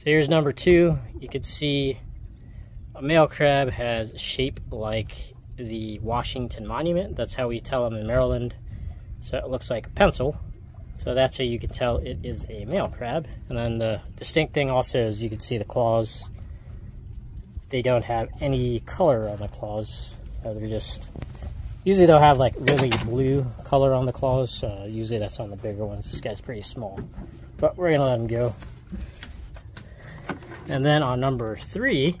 So here's number two. You can see a male crab has a shape like the Washington Monument. That's how we tell them in Maryland. So it looks like a pencil. So that's how you can tell it is a male crab. And then the distinct thing also is you can see the claws. They don't have any color on the claws. Uh, they're just, usually they'll have like really blue color on the claws. Uh, usually that's on the bigger ones. This guy's pretty small. But we're gonna let him go. And then on number three,